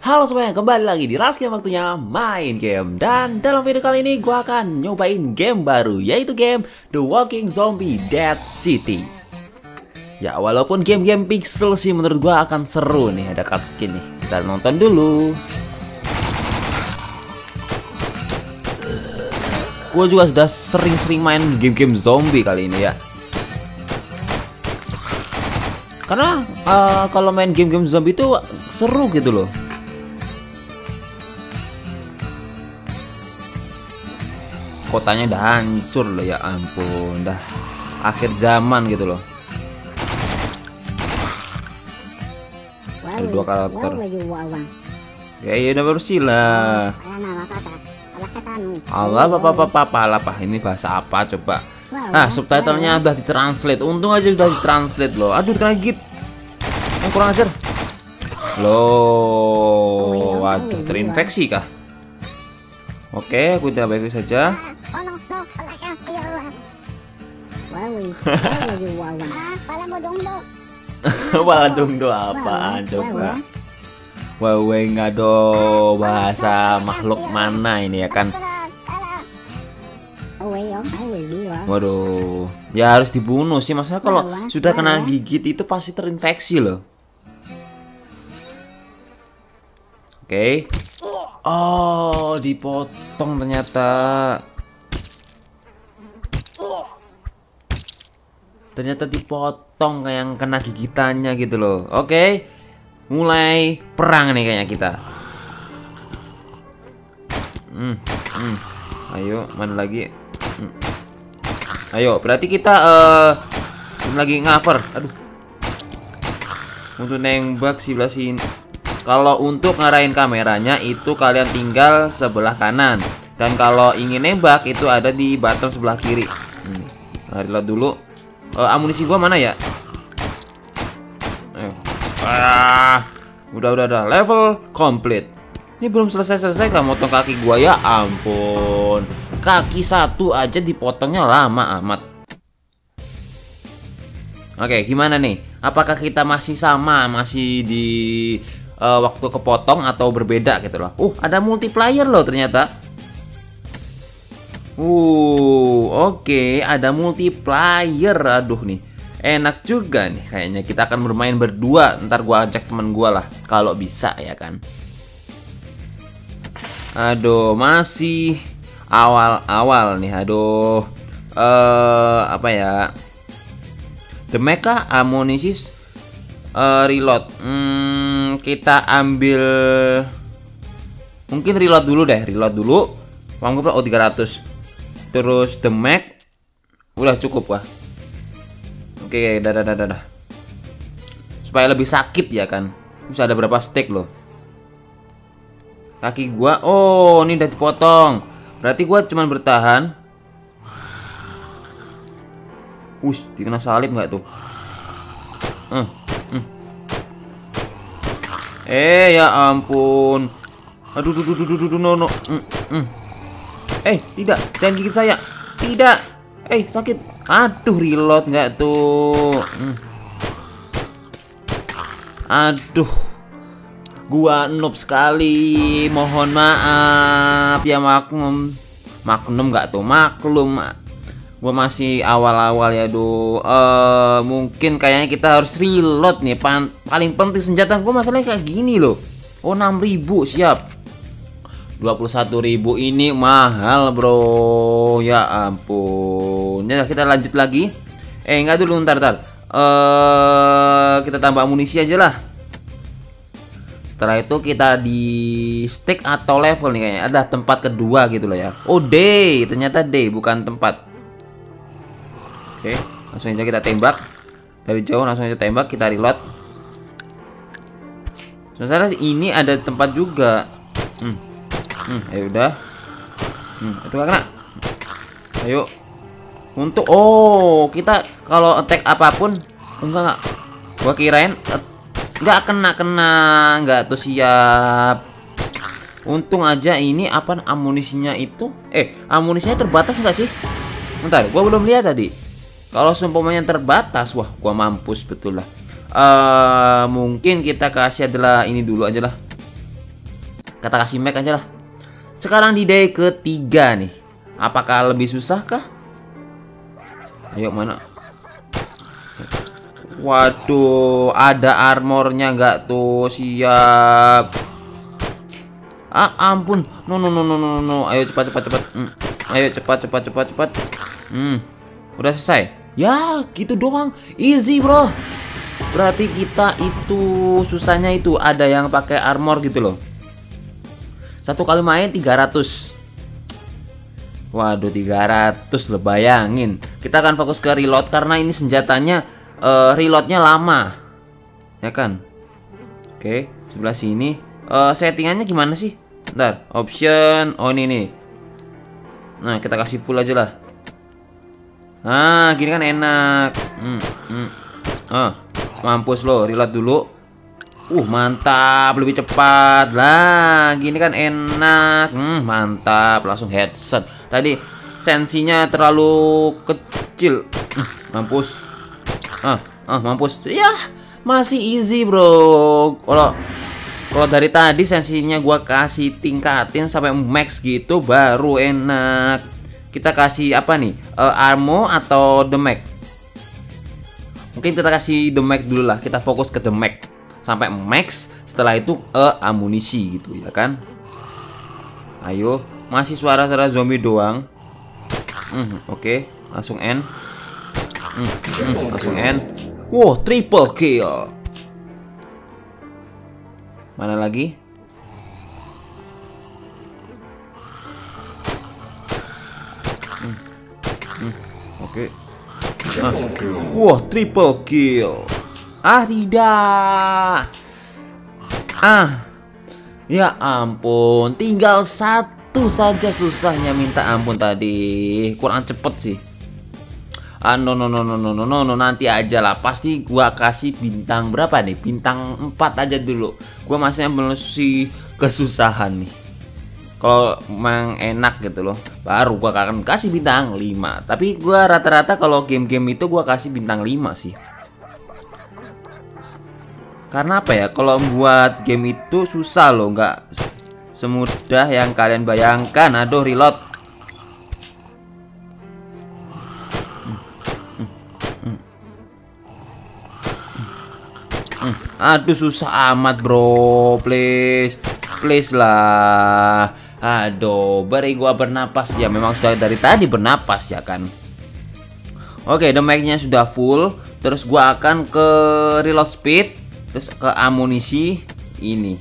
Halo semuanya, kembali lagi di Raskia waktunya main game. Dan dalam video kali ini gue akan nyobain game baru Yaitu game The Walking Zombie Dead City. Ya walaupun game-game pixel sih menurut gue akan seru nih Ada cutscene nih, kita nonton dulu. Gue juga sudah sering-sering main game-game zombie kali ini ya. Karena uh, kalau main game-game zombie itu seru gitu loh kotanya udah hancur loh ya ampun. Dah akhir zaman gitu loh. Ada dua karakter. ya iya udah bersih lah. Allah apa apa apa apa ini bahasa apa coba? Ah subtitlenya udah ditranslate. Untung aja udah ditranslate loh. Aduh kena git yang kurang ajar. Loh waduh terinfeksi kah Oke, aku tidak baik saja. Wala dongdo apaan coba? Wawe ngado bahasa makhluk mana ini ya kan? Waduh, ya harus dibunuh sih. Masalah kalau sudah kena gigit itu pasti terinfeksi loh. Oke. Oh, dipotong ternyata. Ternyata dipotong kayak yang kena gigitannya gitu loh. Oke. Mulai perang nih kayaknya kita. Hmm, hmm. Ayo, mana lagi? Hmm. Ayo, berarti kita uh, lagi ngaver. Aduh. Untuk nembak sebelah sini. Kalau untuk ngarahin kameranya itu kalian tinggal sebelah kanan dan kalau ingin nembak itu ada di button sebelah kiri. Hmm. Nah, reload dulu. Uh, amunisi gua mana ya? Ayo. Ah, udah udah udah level complete. Ini belum selesai-selesai kamu motong kaki gua ya ampun. Kaki satu aja dipotongnya lama amat. Oke, gimana nih? Apakah kita masih sama, masih di uh, waktu kepotong atau berbeda gitu loh. Uh, ada multiplayer loh ternyata. Uh, oke, okay. ada multiplayer. Aduh nih. Enak juga nih kayaknya kita akan bermain berdua. Ntar gua ajak teman gua lah kalau bisa ya kan. Aduh, masih awal-awal nih. Aduh. Eh, uh, apa ya? The Mecha Ammunisis uh, reload. Hmm, kita ambil mungkin reload dulu deh, reload dulu. Mampu oh 300. Terus the Mac udah cukup wah. Oke, dah dah dah dah. Supaya lebih sakit ya kan. Bisa ada berapa stick loh. Kaki gua, oh ini udah dipotong. Berarti gua cuman bertahan. Us, dikena salib nggak tuh? Uh, Eh ya ampun. Aduh, duh, duh, duh, duh, duh, no, no. Mm, mm. Eh, tidak, jangan gigit saya. Tidak. Eh, sakit. Aduh, reload nggak tuh. Mm. Aduh. Gua noob sekali. Mohon maaf ya maklum. Maklum nggak tuh? Maklum gue masih awal-awal ya do uh, mungkin kayaknya kita harus reload nih. Pan paling penting senjata gue masalahnya kayak gini loh. Oh 6000 siap. 21.000 ini mahal bro. Ya ampun. Ya kita lanjut lagi. Eh enggak dulu ntar ntar. Uh, kita tambah amunisi aja lah. Setelah itu kita di stick atau level nih kayaknya. Ada tempat kedua gitu loh ya. Oh day. Ternyata day bukan tempat Oke, langsung aja kita tembak. Dari jauh langsung aja tembak, kita reload. Sementara ini ada tempat juga. Hmm. Hmm, ayo udah. Hmm, itu kena. Ayo. Untuk oh, kita kalau attack apa pun enggak enggak. Gua kirain enggak kena kena, enggak tuh siap. Untung aja ini apa amunisinya itu? Eh, amunisinya terbatas enggak sih? Bentar, gua belum lihat tadi. Kalau seumpamanya terbatas, wah gua mampus betul lah. Uh, mungkin kita kasih adalah ini dulu aja lah. Kita kasih Mac aja lah. Sekarang di day ketiga nih. Apakah lebih susah kah? Ayo mana? Waduh, ada armornya nggak tuh? Siap. Ah, ampun. No, no, no, no, no, no. Ayo cepat, cepat, cepat. Hmm. Ayo cepat, cepat, cepat, cepat. Hmm. Udah selesai. Ya, gitu doang. Easy, bro. Berarti kita itu susahnya itu ada yang pakai armor gitu loh. Satu kali main 300. Waduh 300 lo bayangin Kita akan fokus ke reload karena ini senjatanya uh, Reloadnya lama Ya kan Oke sebelah sini uh, Settingannya gimana sih Ntar option Oh ini nih Nah kita kasih full aja lah Nah gini kan enak. Hmm, hmm. Oh, Mampus lo reload dulu. Uh mantap lebih cepat. Lah gini kan enak. Hmm, mantap langsung headset. Tadi sensinya terlalu kecil. Uh, mampus. Ah ah mampus. Ya masih easy bro. Kalau kalau dari tadi sensinya gua kasih tingkatin sampai max gitu baru enak kita kasih apa nih? Uh, armo atau the mungkin kita kasih the dulu lah. Kita fokus ke the sampai max setelah itu uh, amunisi gitu ya kan? Ayo. Masih suara-suara zombie doang. Hmm, oke. Okay. langsung end. Hmm, hmm, langsung end. Wow triple kill. Mana lagi oke. Okay. ah. wow triple kill. Ah tidak. Ah. Ya ampun Tinggal satu saja susahnya minta ampun tadi. Kurang cepet sih. Ah no no no no no no no, no. nanti aja lah. Pasti gua kasih bintang berapa nih? Bintang 4 aja dulu. Gua masih masih kesusahan nih kalau memang enak gitu loh baru gua akan kasih bintang 5 tapi gua rata-rata kalau game-game itu gua kasih bintang 5 sih karena apa ya? Kalau buat game itu susah loh, nggak semudah yang kalian bayangkan. Aduh, reload. Aduh, susah amat, bro. Please, please lah. Aduh, beri gua bernapas. Ya. Memang sudah dari tadi bernapas ya kan. Oke, damage-nya sudah full. Terus gua akan ke reload speed terus ke amunisi ini.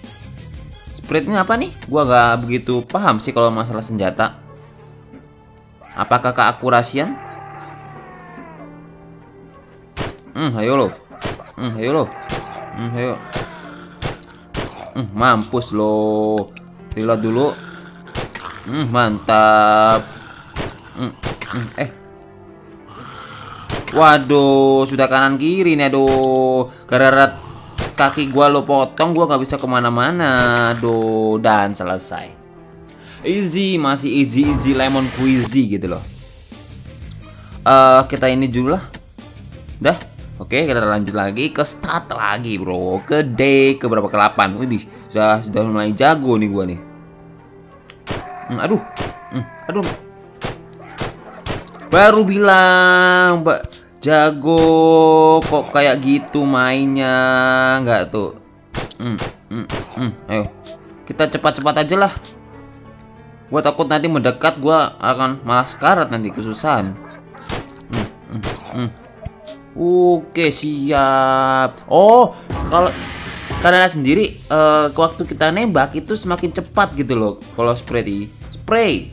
Spreadnya apa nih? Gua gak begitu paham sih kalau masalah senjata. Apakah keakurasian? Hmm ayo lo. Hmm ayo lo. Hmm ayo. Hmm, mampus lo. Reload dulu hmm mantap. Hmm, hmm, eh. Waduh, sudah kanan kiri nih aduh. Gara-gara kaki gua lo potong gua nggak bisa ke mana-mana. Do dan selesai. Easy masih easy easy lemon quizzy gitu loh. Uh, kita ini dulu lah. Dah. Oke kita lanjut lagi ke start lagi bro. Ke day ke berapa ke 8 Widih sudah sudah mulai jago nih gua nih hmm, aduh hmm, aduh baru bilang mbak Jago kok kayak gitu mainnya nggak tuh? Hmm, hmm, hmm. Ayo kita cepat-cepat aja lah. Gua takut nanti mendekat gua akan malah sekarat nanti kesusahan. Hmm, hmm, hmm. Oke siap. Oh kalau karena sendiri uh, waktu kita nembak itu semakin cepat gitu loh kalau spray spray.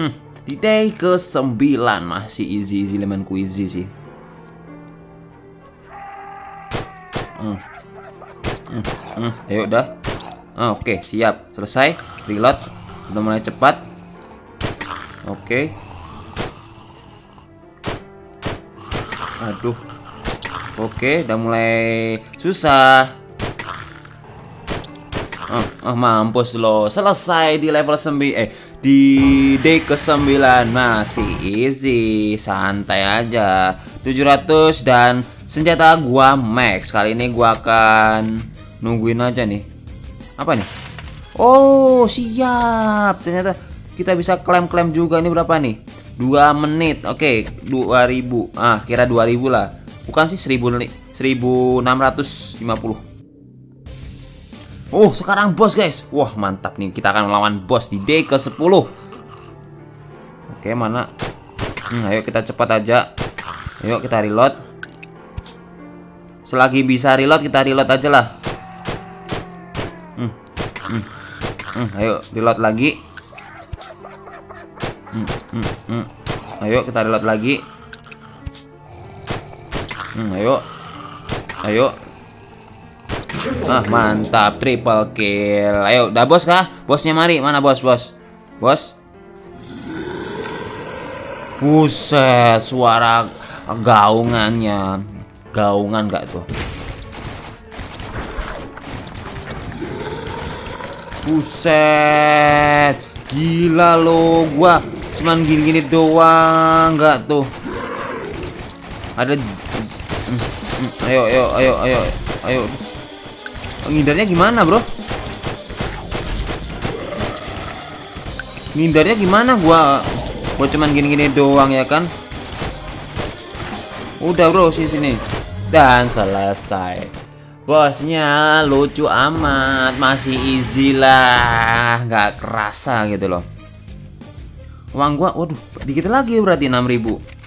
Hmm. Di day ke-9 masih easy-easy lemon quizzy sih. Hmm. Hmm. Hmm. Ayo udah. Ah, Oke, okay, siap. Selesai. Reload. Sudah mulai cepat. Oke. Okay. Aduh. Oke, okay, udah mulai susah. Oh, oh mampus lo. Selesai di level 9 eh di day ke-9 masih easy, santai aja. 700 dan senjata gua max. Kali ini gua akan nungguin aja nih. Apa nih? Oh, siap. Ternyata kita bisa klaim-klaim juga ini berapa nih? 2 menit. Oke, 2000. Ah, kira 2000 lah. Bukan sih 1000 1650. Oh, sekarang bos, guys. Wah, mantap nih. Kita akan melawan bos di day ke-10. Oke, mana? Hmm, ayo kita cepat aja. Ayo kita reload. Selagi bisa reload, kita reload aja lah. Hmm, hmm, hmm, ayo reload lagi. Hmm, hmm, hmm. Ayo kita reload lagi. Hmm, ayo. Ayo. Ah, mantap triple kill. Ayo, udah bos kah? Bosnya mari. Mana bos, bos? Bos? Buset, suara gaungannya. Gaungan gak tuh? Buset. Gila lo, gua cuman gini-gini doang, nggak tuh. Ada Ayo, ayo, ayo, ayo, ayo. Ngindarnya gimana, bro? Ngindarnya gimana gua? Gua cuman gini-gini doang ya kan? Udah, bro, sini sini. Dan selesai. Bosnya lucu amat, masih easy lah, nggak kerasa gitu loh. Uang gua, waduh, dikit lagi berarti 6000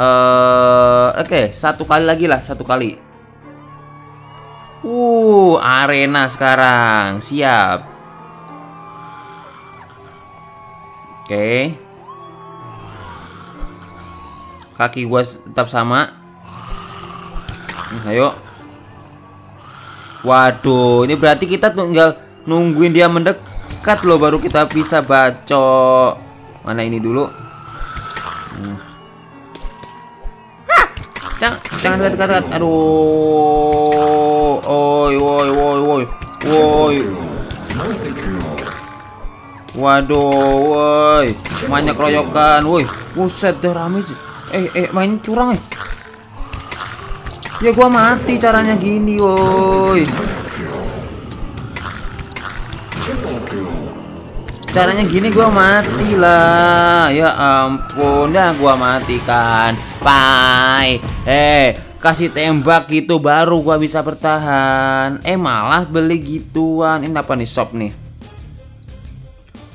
uh, oke okay, satu kali lagi lah satu kali. Uh arena sekarang siap. Oke. Okay. kaki gua tetap sama. Ayo. Waduh ini berarti kita tinggal nungguin dia mendekat loh baru kita bisa bacok. Mana ini dulu? Hmm. Jangan, dekat-dekat. Aduh. Oi, woi, woi, woi. Woi. Waduh, woi. Banyak keroyokan, woi. Buset deh rame. Eh, eh, main curang eh. Ya gua mati caranya gini, woi. Caranya gini gua mati lah. Ya ampun dah gua matikan. Bye eh kasih tembak gitu baru gua bisa bertahan. Eh malah beli gituan. Ini apa nih shop nih?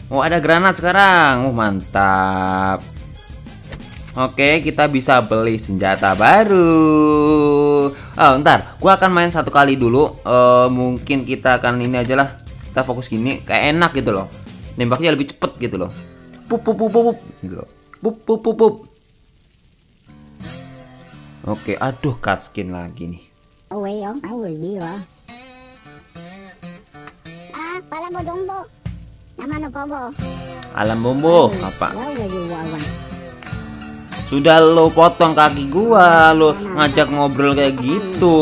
Oh ada granat sekarang. Oh mantap. Oke kita bisa beli senjata baru. Oh ntar. Gua akan main satu kali dulu. Uh, Mungkin kita akan ini aja lah. Kita fokus gini. Kayak enak gitu loh nembaknya lebih cepet gitu loh. Pup pup pup pup gitu loh. Pup pup pup pup. Oke aduh cut skin lagi nih. Aku dia. Ah pala mo dombo nama no bobo. Alam bombo apa? Sudah lo potong kaki gua lo ngajak ngobrol kayak gitu.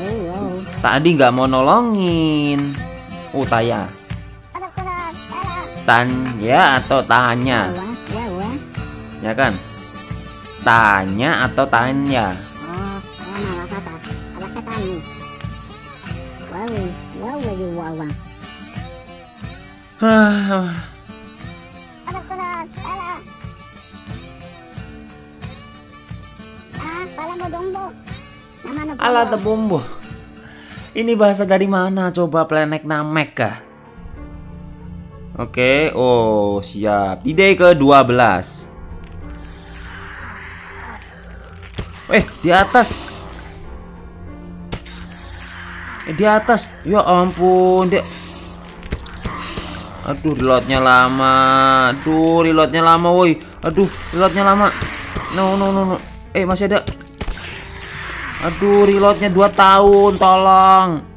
Oh, tadi nggak mau nolongin Utaya. Tanya atau tanya? Ya kan? Tanya atau tanya? Ala tebumbu ini bahasa dari mana? Coba planet Namek kah? Oke, oh siap. Day ke-12. Eh, di atas. Eh, di atas. Ya ampun, dia Aduh, reloadnya lama. Aduh, reloadnya lama, woi. Aduh, reloadnya lama. No, no, no, no. Eh, masih ada. Aduh, reloadnya 2 tahun, tolong.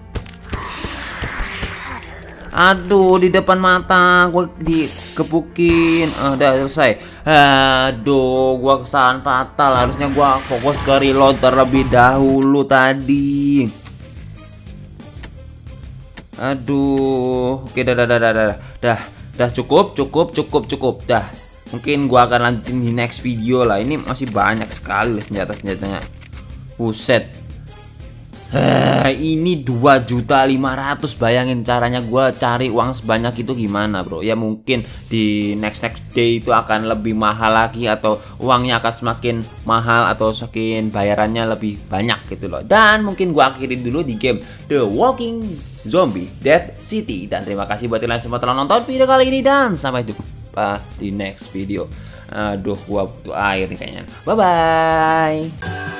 Aduh, di depan mata gue dikepukin. Ah, udah selesai. Aduh, gua kesalahan fatal. Harusnya gua fokus ke reload terlebih dahulu tadi. Aduh, oke dah dah dah dah dah. Dah, dah cukup, cukup, cukup, cukup. Dah. Mungkin gua akan lanjutin di next video lah. Ini masih banyak sekali senjata-senjatanya. Buset. Ini 2.500 bayangin caranya gua cari uang sebanyak itu gimana bro? Ya mungkin di next next day itu akan lebih mahal lagi Atau uangnya akan semakin mahal atau semakin bayarannya lebih banyak gitu loh. Dan mungkin gua akhirin dulu di game The Walking Zombie Dead City. Dan terima kasih buat kalian semua telah nonton video kali ini Dan sampai jumpa di next video. Aduh gua butuh air nih kayaknya. Bye bye